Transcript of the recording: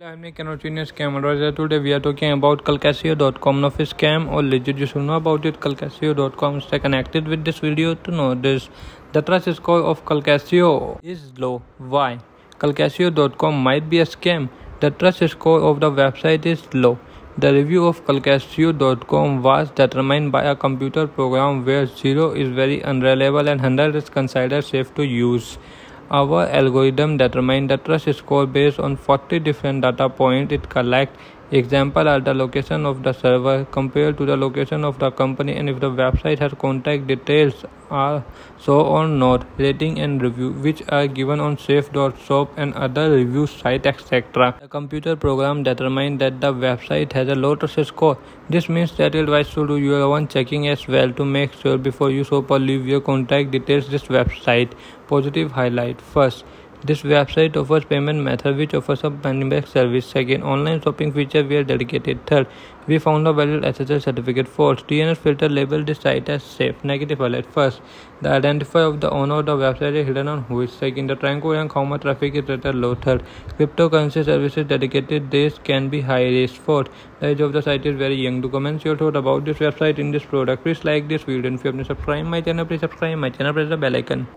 I'm Nick and Scam Advisor. Today we are talking about Culcaccio.com. Now, if scam or legit, you should know about it. Culcaccio.com. Stay connected with this video to know this. The trust score of Culcaccio is low. Why? Culcaccio.com might be a scam. The trust score of the website is low. The review of Culcaccio.com was determined by a computer program where 0 is very unreliable and 100 is considered safe to use. Our algorithm determines the trust score based on 40 different data points it collects. Example are the location of the server compared to the location of the company and if the website has contact details are so or not. Rating and review which are given on safe.shop and other review sites etc. The computer program determines that the website has a low trust score. This means that advice to do your own checking as well to make sure before you shop or leave your contact details this website. Positive highlight First, this website offers payment method which offers a money back service. Second, online shopping feature we are dedicated. Third, we found a valid SSL certificate. Fourth, DNS filter labeled this site as safe. Negative highlight. First, the identifier of the owner of the website is hidden on WHOIS. Second, the tranco and much traffic is rated low. Third, cryptocurrency services dedicated this can be high risk. Fourth, the age of the site is very young. To comment your thought about this website in this product, please like this video and if you have not subscribed my channel, please subscribe my channel, press the bell icon.